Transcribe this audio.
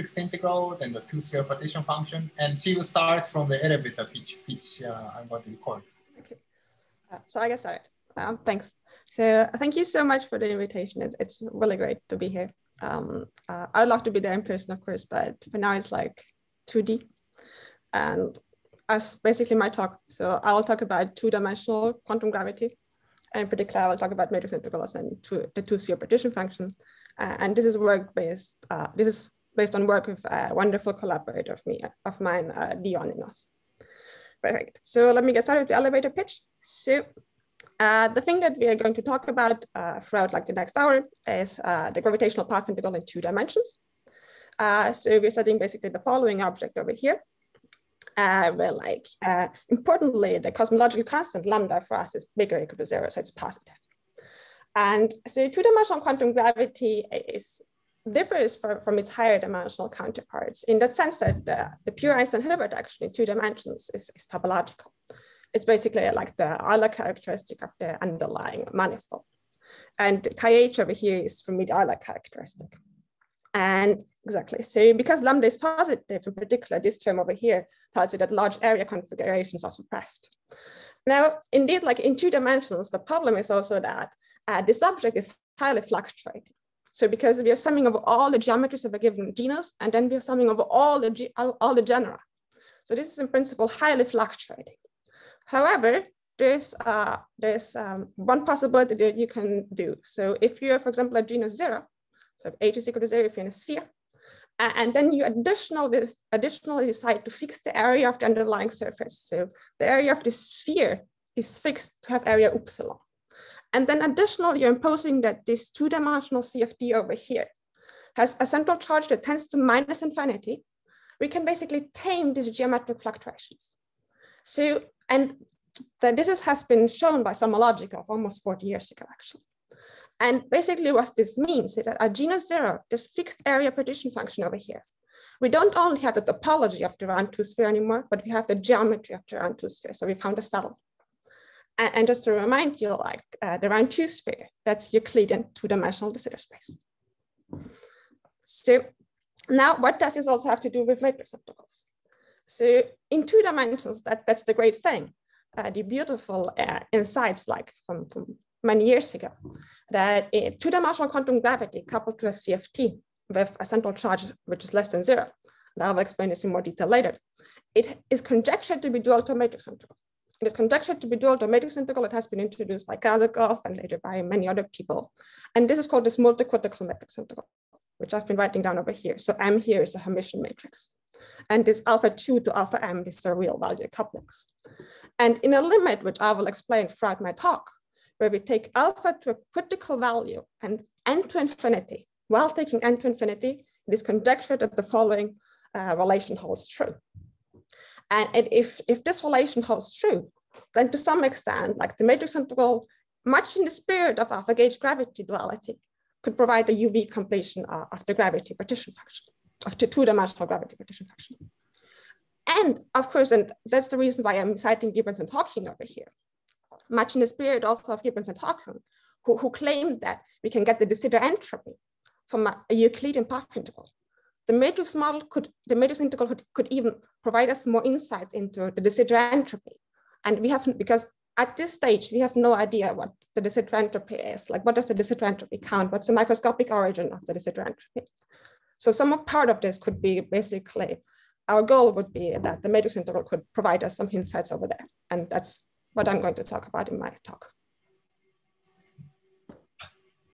matrix integrals and the two sphere partition function. And she will start from the elevator pitch, which uh, I'm going to record. Okay. Uh, so I guess started. Um, thanks. So thank you so much for the invitation. It's, it's really great to be here. Um, uh, I'd love to be there in person, of course, but for now it's like 2D. And as basically my talk, so I will talk about two-dimensional quantum gravity. And in particular, I will talk about matrix integrals and two, the two-sphere partition function. Uh, and this is work based, uh, this is based on work with a wonderful collaborator of me, of mine, uh. Perfect. So let me get started with the elevator pitch. So uh, the thing that we are going to talk about uh, throughout like the next hour is uh, the gravitational path integral in two dimensions. Uh, so we're studying basically the following object over here. Uh, where like, uh, importantly, the cosmological constant lambda for us is bigger equal to zero, so it's positive. And so two-dimensional quantum gravity is differs from, from its higher dimensional counterparts in the sense that the, the pure Einstein-Hilbert action in two dimensions is, is topological. It's basically like the Euler characteristic of the underlying manifold. And chi-h over here is for me the Euler characteristic. And exactly, so because lambda is positive, in particular, this term over here tells you that large area configurations are suppressed. Now, indeed, like in two dimensions, the problem is also that uh, this object is highly fluctuating. So because we are summing over all the geometries of a given genus, and then we are summing over all the, all, the genera. So this is in principle highly fluctuating. However, there's, uh, there's um, one possibility that you can do. So if you're, for example, a genus zero, so H is equal to zero if you're in a sphere, and then you additional this, additionally decide to fix the area of the underlying surface. So the area of the sphere is fixed to have area upsilon. And then additionally, you're imposing that this two-dimensional CFT over here has a central charge that tends to minus infinity. We can basically tame these geometric fluctuations. So, and that this is, has been shown by Zamolodchikov almost 40 years ago, actually. And basically what this means is that a genus zero, this fixed area partition function over here, we don't only have the topology of the round two sphere anymore, but we have the geometry of the round two sphere. So we found a saddle. And, and just to remind you, like uh, the round two sphere, that's Euclidean two-dimensional de Sitter space. So now what does this also have to do with matrix? So in two dimensions, that, that's the great thing. Uh, the beautiful uh, insights like from, from many years ago, that two-dimensional quantum gravity coupled to a CFT with a central charge which is less than zero, and I will explain this in more detail later, it is conjectured to be dual to matrix integral. It is conjectured to be dual to matrix integral. It has been introduced by Kazakov and later by many other people. And this is called this multi-critical matrix integral, which I've been writing down over here. So M here is a Hermitian matrix. And this alpha 2 to alpha m is the real value couplings. And in a limit, which I will explain throughout my talk, where we take alpha to a critical value and n to infinity, while taking n to infinity, it is conjectured that the following uh, relation holds true. And if, if this relation holds true, then to some extent, like the matrix integral, much in the spirit of alpha gauge gravity duality, could provide a UV completion of, the gravity partition function, of the two-dimensional gravity partition function. And of course, and that's the reason why I'm citing Gibbons and Hawking over here, much in the spirit also of Gibbons and Hawking, who, who claimed that we can get the de Sitter entropy from a Euclidean path integral the matrix model could, the matrix integral could, could even provide us more insights into the de entropy. And we haven't, because at this stage, we have no idea what the de entropy is. Like what does the de entropy count? What's the microscopic origin of the de entropy? So some part of this could be basically, our goal would be that the matrix integral could provide us some insights over there. And that's what I'm going to talk about in my talk.